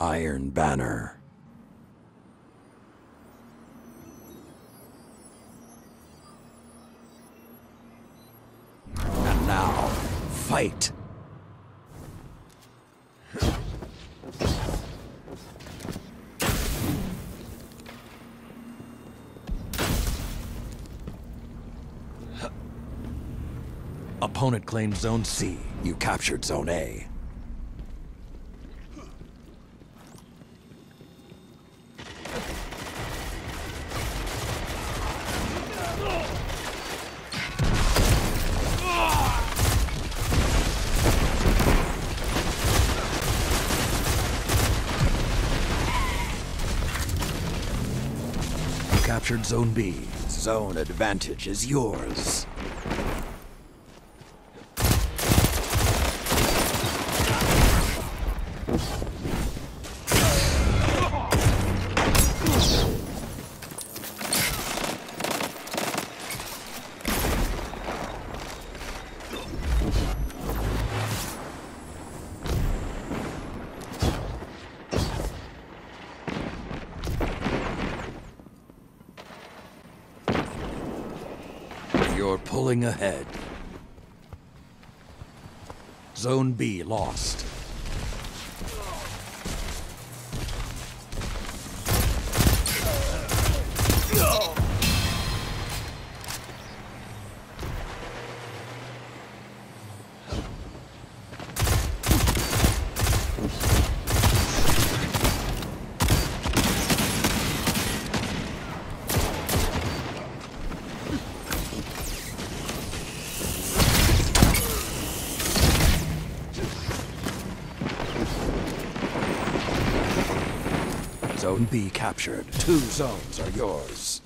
Iron Banner. And now, fight! Opponent claimed Zone C. You captured Zone A. captured Zone B. Zone advantage is yours. You're pulling ahead. Zone B lost. Zone captured. Two zones are yours.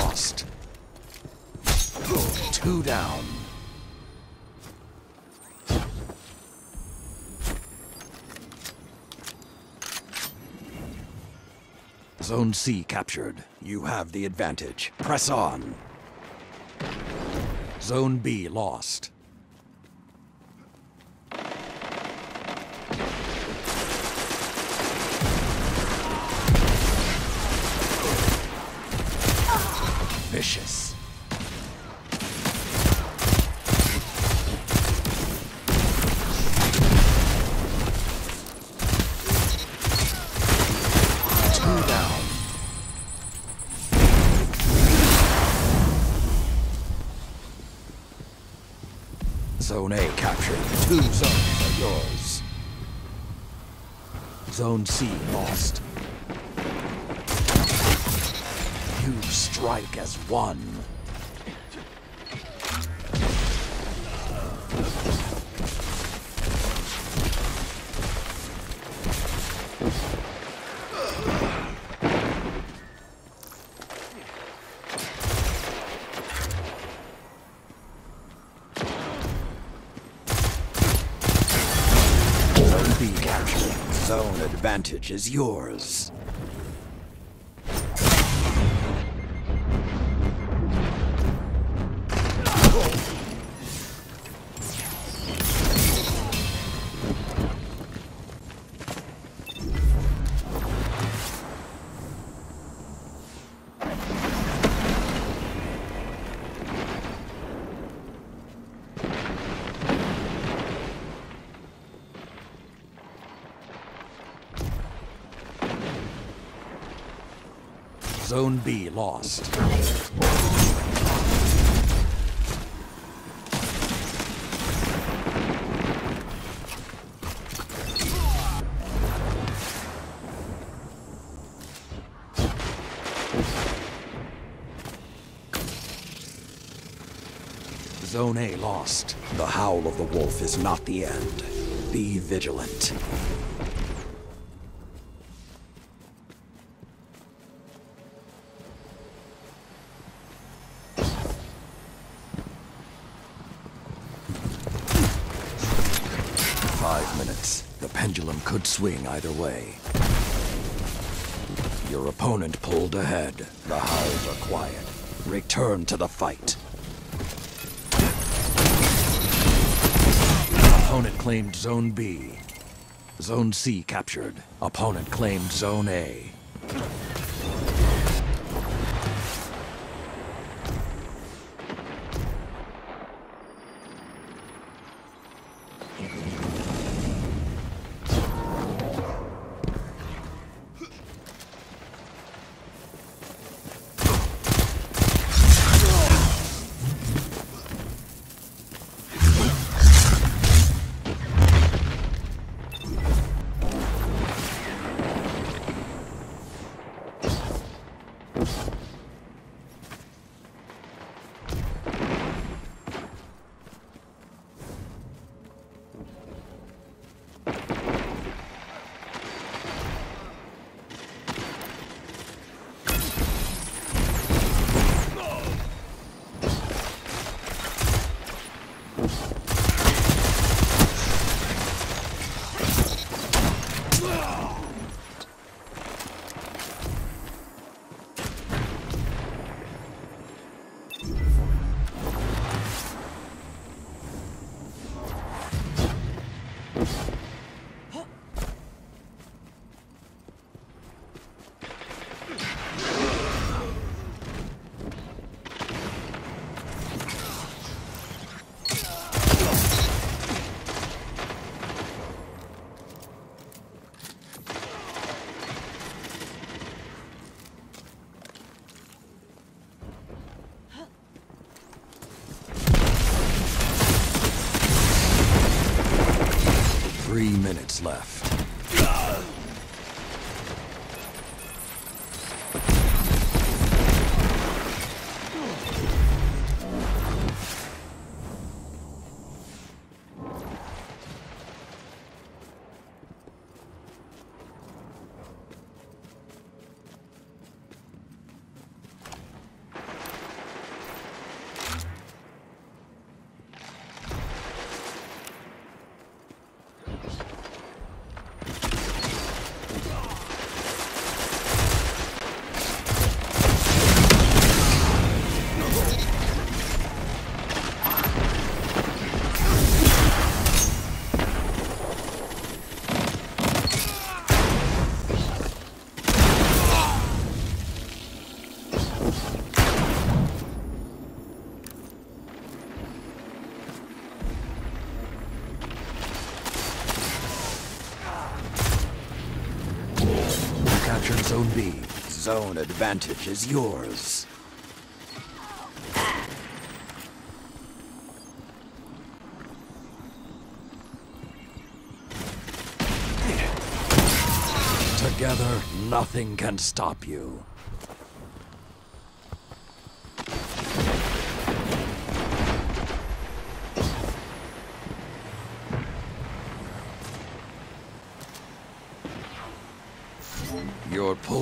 Lost. Two down. Zone C captured. You have the advantage. Press on. Zone B lost. Zone A captured. Two zones are yours. Zone C lost. You strike as one. Advantage is yours. Zone B lost. Zone A lost. The howl of the wolf is not the end. Be vigilant. Five minutes. The pendulum could swing either way. Your opponent pulled ahead. The howls are quiet. Return to the fight. Opponent claimed Zone B. Zone C captured. Opponent claimed Zone A. Three minutes left. Zone advantage is yours. Together, nothing can stop you.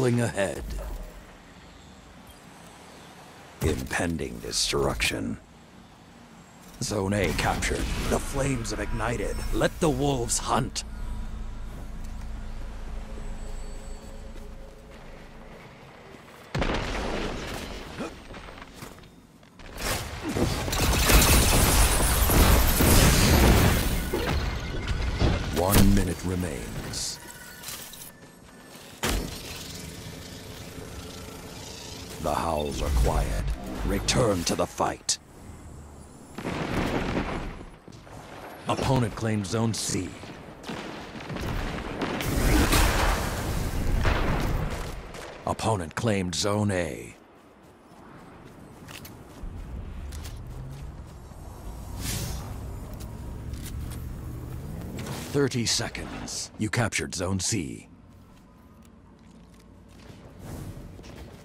Ahead. Impending destruction. Zone A captured. The flames have ignited. Let the wolves hunt. One minute remains. The howls are quiet. Return to the fight. Opponent claims Zone C. Opponent claimed Zone A. Thirty seconds. You captured Zone C.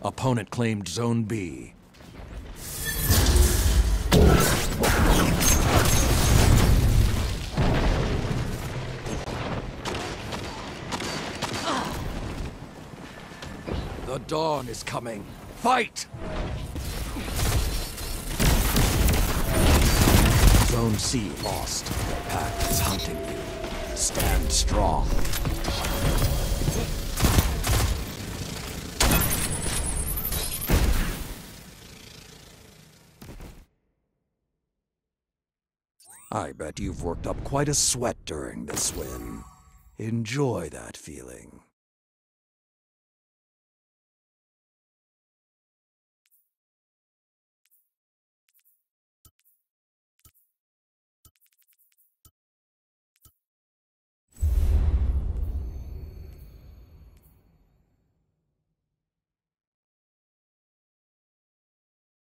Opponent claimed Zone B. The dawn is coming. Fight! Zone C lost. The pack is hunting you. Stand strong. I bet you've worked up quite a sweat during this swim. Enjoy that feeling.